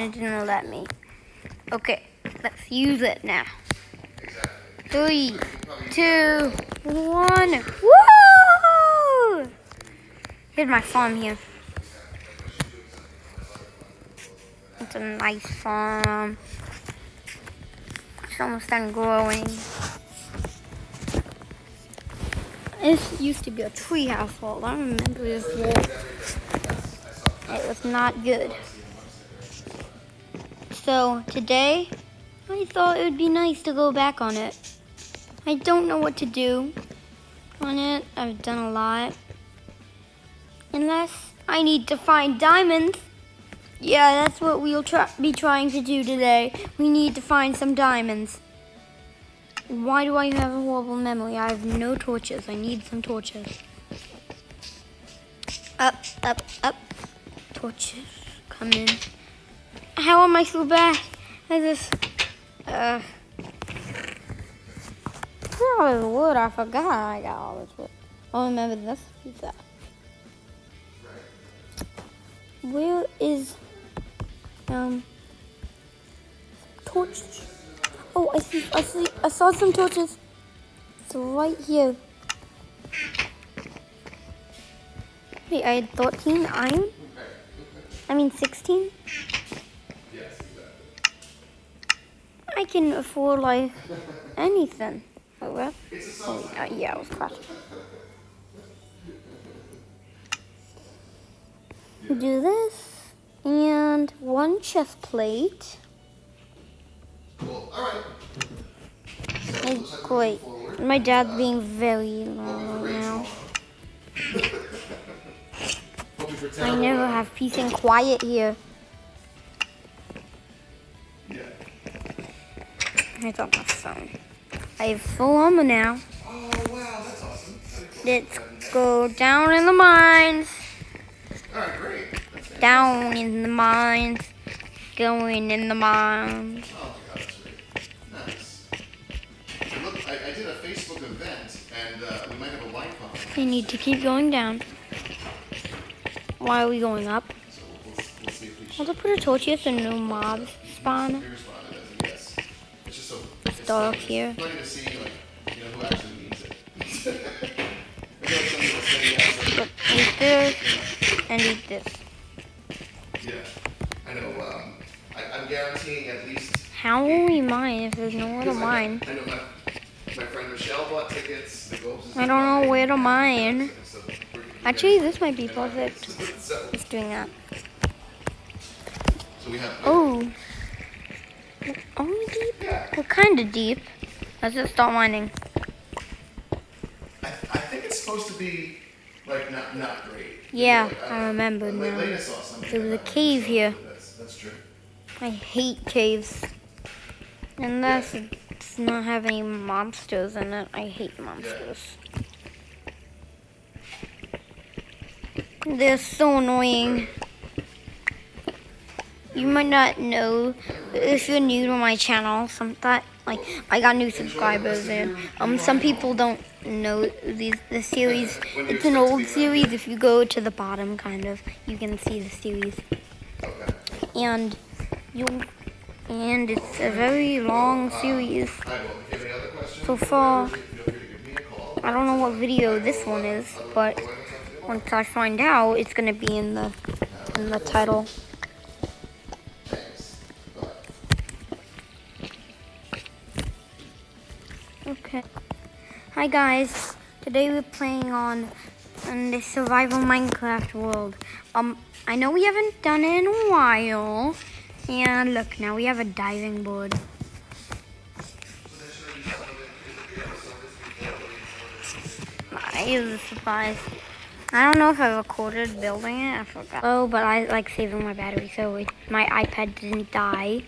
it didn't let me. Okay, let's use it now. Three, two, one. Woo! Here's my farm here. It's a nice farm. It's almost done growing. This used to be a treehouse wall. I remember this wall. It was not good. So today, I thought it would be nice to go back on it. I don't know what to do on it. I've done a lot. Unless I need to find diamonds. Yeah, that's what we'll try- be trying to do today. We need to find some diamonds. Why do I have a horrible memory? I have no torches. I need some torches. Up, up, up. Torches. Come in. How am I so bad at this? Uh. All this wood? I forgot I got all this wood. Oh, remember this pizza. Where is um torches? Oh, I see. I see. I saw some torches. It's right here. Wait, I had 13 iron. I mean 16. Yes, exactly. I can afford like anything. Oh, well. It's a Oh, uh, yeah, I was crashing. Do this and one chest plate. Cool. All right. It's great. My dad's being very loud right now. I never have peace and quiet here. It's on my phone. I have full armor now. Oh wow, that's awesome. Let's go down in the mines. Down in the mines. Going in the mines. I, I did a Facebook event, and we might have a. We need to keep going down. Why are we going up? So we'll, we'll, we I'll just put a torch here so no mobs spawn. We responded as a yes. It's just so. It's it's here. Funny to see, like, you know, who actually needs it. I feel like some people say yes. But eat this and eat this. Yeah. I know. Um, I, I'm guaranteeing at least. How will we mine if there's nowhere to because I know- mine? I know my, my friend Michelle bought tickets. The I don't know where to mine. So Actually, this might be perfect. So, Just doing that. so we have. Oh. Are we deep? We're kind of deep. Let's just start mining. I, I think it's supposed to be like not not great. Yeah, Like, uh, I don't remember Like, now. Lena saw something There was a cave here. That's, that's true. I hate caves. Unless it's not have any monsters in it. I hate monsters. They're so annoying. You might not know if you're new to my channel. Some that like I got new subscribers and um some people don't know these the series. It's an old series. If you go to the bottom, kind of, you can see the series and you and it's a very long series. So far. I don't know what video this one is, but once I find out, it's gonna be in the in the title. Hi guys. Today we're playing on on the survival Minecraft world. Um, I know we haven't done it in a while. And look, now we have a diving board. I was surprised. I don't know if I recorded building it. I forgot. Oh, but I like saving my battery so it, my iPad didn't die.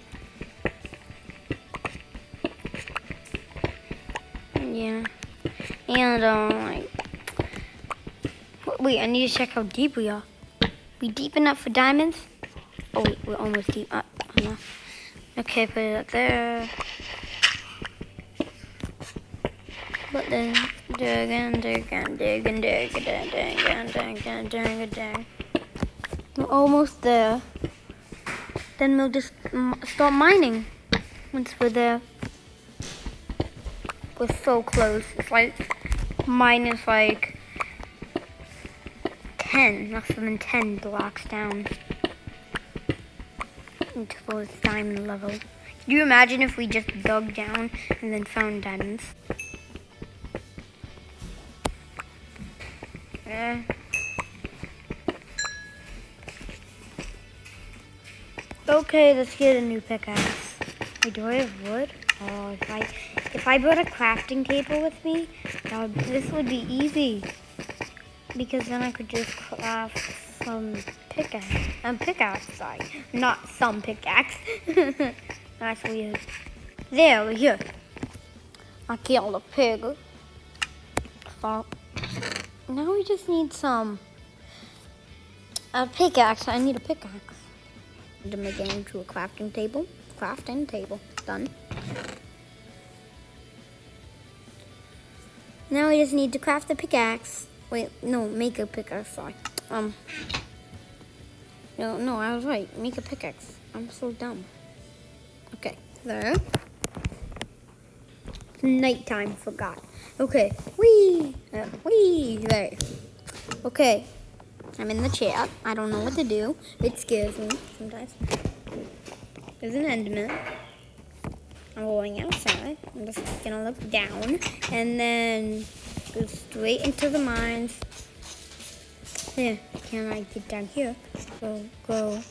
Yeah. And, um, like, wait, I need to check how deep we are. We deep enough for diamonds? Oh, wait, we're almost deep. enough. Okay, put it up there. But then, dig and dig and dig and dig and dig and dig and dig and dig. We're almost there. Then we'll just start mining once we're there. We're so close. It's like mine is like 10, less than 10 blocks down until it's diamond level. Can you imagine if we just dug down and then found diamonds? Eh. Okay, let's get a new pickaxe. Wait, do I have wood? Oh, if I if I brought a crafting table with me, would, this would be easy. Because then I could just craft some pickaxe. Um, pickaxe, sorry. Not some pickaxe. That's weird. There, we're here. I killed a pig. Now we just need some a pickaxe. I need a pickaxe. To make it into a crafting table. Crafting table. Done. Now we just need to craft a pickaxe. Wait, no, make a pickaxe, sorry. Um, no, no, I was right. Make a pickaxe. I'm so dumb. Okay, there. It's nighttime, forgot. Okay, wee, uh, wee, there. Okay, I'm in the chat. I don't know what to do. It scares me sometimes. There's an enderman. I'm going outside. I'm just gonna look down and then go straight into the mines. There, can I get down here? Go, go.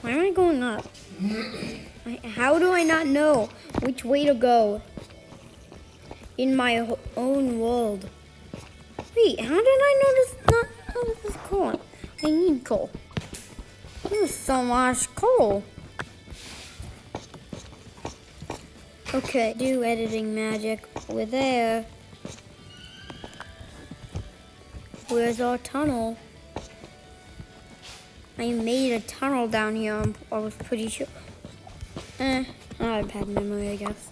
Why am I going up? How do I not know which way to go in my own world? Wait, how did I notice not notice this coal? I need coal. There's so much coal. Okay, do editing magic. We're there. Where's our tunnel? I made a tunnel down here. I was pretty sure. Eh, I have bad memory, I guess.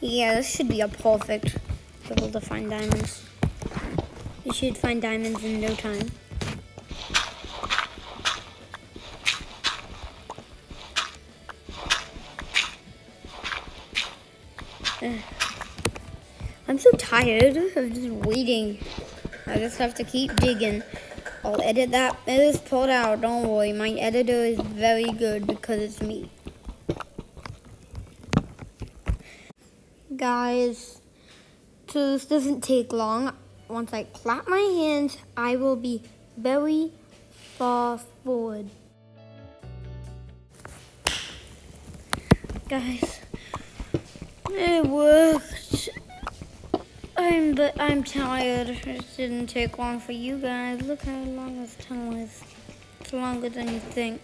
Yeah, this should be a perfect level to find diamonds. You should find diamonds in no time. So tired of just waiting. I just have to keep digging. I'll edit that. It is pulled out. Don't worry. My editor is very good because it's me. Guys, so this doesn't take long. Once I clap my hands, I will be very far forward. Guys, it worked. I'm but I'm tired. It didn't take long for you guys. Look how long this tunnel is. It's longer than you think.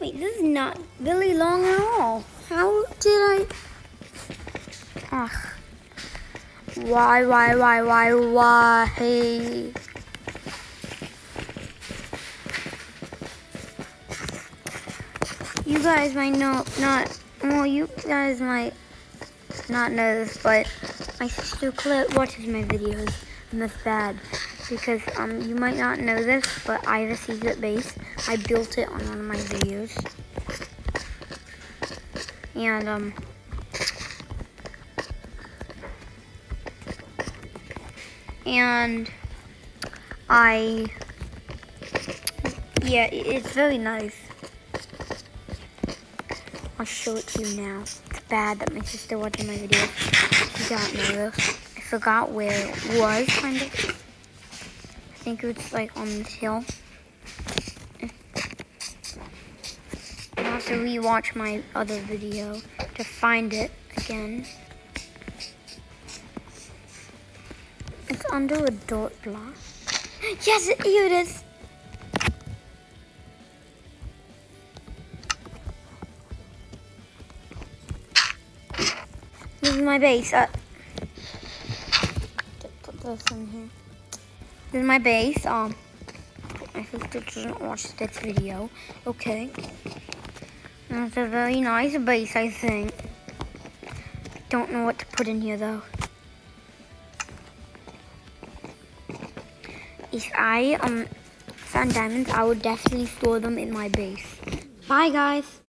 Wait, this is not really long at all. How did I? Ugh. Why, why, why, why, why? Guys might know, not, well, you guys might not know this, but my sister Claire watches my videos, and that's bad. Because um, you might not know this, but I have a secret base. I built it on one of my videos. And, um, and I, yeah, it's very nice. I'll show it to you now. It's bad that my sister watching my video. She. I forgot where it was, kind of. I think it's like on this hill. I'll have to rewatch my other video to find it again. It's under a dirt block. Yes, here it is. My base. Uh, put this in here. This is my base. Um, put my sister doesn't watch this video. Okay. That's a very nice base, I think. Don't know what to put in here, though. If I um found diamonds, I would definitely store them in my base. Bye, guys.